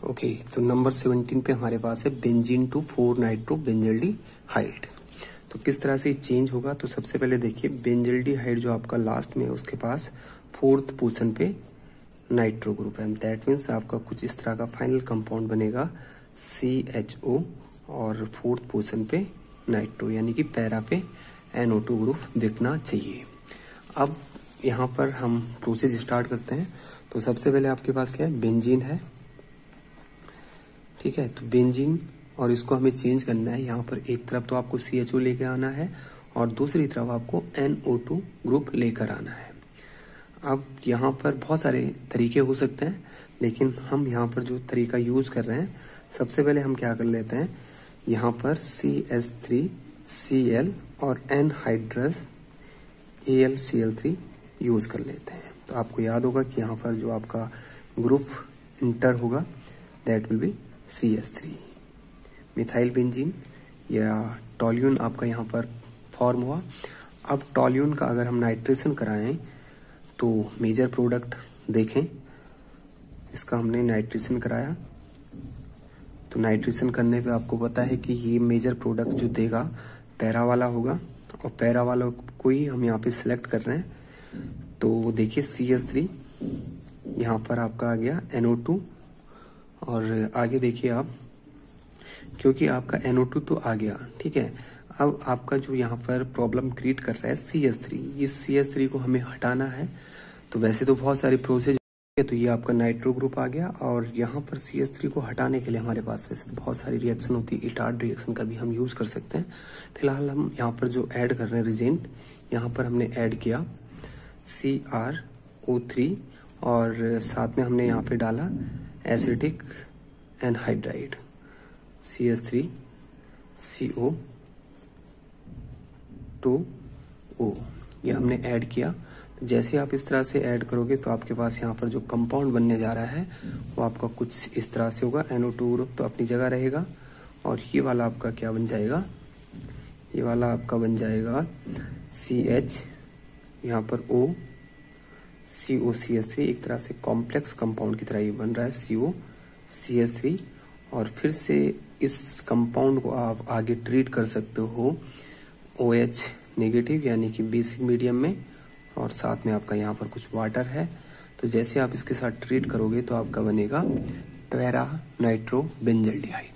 Okay तो number seventeen पे हमारे पास है benzene two four nitro benzaldehyde तो किस तरह से चेंज होगा? तो सबसे पहले देखिए बेंजल्डी हाइड जो आपका लास्ट में उसके पास फोर्थ पोजिशन पे नाइट्रो ग्रुप है। दैट मीन्स आपका कुछ इस तरह का फाइनल कंपाउंड बनेगा सी एच ओ और फोर्थ पोजिशन पे नाइट्रो यानी कि पैरा पे एनओ टू ग्रुप दिखना चाहिए। अब यहाँ पर हम प्रोसेस स्टार्ट करते हैं। तो सबसे पहले आपके पास क्या है? बेंजीन है। ठीक है? तो बेंजीन और इसको हमें चेंज करना है यहाँ पर। एक तरफ़ तो आपको सी एच ओ लेकर आना है, और दूसरी तरफ़ आपको एन ओ टू ग्रुप लेकर आना है। अब यहाँ पर बहुत सारे तरीके हो सकते हैं, लेकिन हम यहाँ पर जो तरीका यूज़ कर रहे हैं, सबसे पहले हम क्या कर लेते हैं? यहाँ पर C S three C L और anhydrous A L C L three use कर लेते हैं। तो आपको याद होगा कि यहाँ पर जो आपका ग्रुप इंटर होगा that will be C S three methyl benzene या टॉल्यून आपका यहाँ पर फॉर्म हुआ। अब टॉल्यून का अगर हम नाइट्रेशन कराएँ तो मेजर प्रोडक्ट देखें। इसका हमने नाइट्रेशन कराया। तो नाइट्रेशन करने पे आपको पता है कि ये मेजर प्रोडक्ट जो देगा, पैरा वाला होगा। और पैरा वाला को ही हम यहाँ पे सिलेक्ट कर रहे हैं। तो देखिए सी एस थ्री यहाँ पर आपका आ गया एनओ टू और आगे देखिए आप, क्योंकि आपका एनओ टू तो आ गया, ठीक है? अब आपका जो यहाँ पर प्रॉब्लम क्रिएट कर रहा है सी एस थ्री इस सी एस थ्री को हमें हटाना है। तो वैसे तो बहुत सारी प्रोसेस तो ये आपका नाइट्रो ग्रुप आ गया और यहाँ पर सी एस थ्री को हटाने के लिए हमारे पास वैसे तो बहुत सारी रिएक्शन होती है इटार्ड रिएक्शन का भी हम यूज़ कर सकते हैं। फ़िलहाल हम यहाँ पर जो ऐड कर रहे हैं रिजेंट यहाँ पर हमने ऐड किया सी आर ओ थ्री और साथ में हमने यहाँ पे डाला acidic anhydride C S three C O two O ये हमने ऐड किया। जैसे आप इस तरह से ऐड करोगे तो आपके पास यहाँ पर जो कंपाउंड बनने जा रहा है, वो आपका कुछ इस तरह से होगा एनओ टू तो अपनी जगह रहेगा। और ये वाला आपका क्या बन जाएगा? ये वाला आपका बन जाएगा सी एच यहाँ पर ओ सी ओ सी एस थ्री एक तरह से कॉम्प्लेक्स कंपाउंड की तरह ये बन रहा है सी ओ सी एस थ्री और फिर से इस कंपाउंड को आप आगे ट्रीट कर सकते हो ओ एच नेगेटिव यानी कि बेसिक मीडियम में। और साथ में आपका यहाँ पर कुछ वाटर है। तो जैसे आप इसके साथ ट्रीट करोगे तो आपका बनेगा पैरा नाइट्रो बेंजल्डिहाइड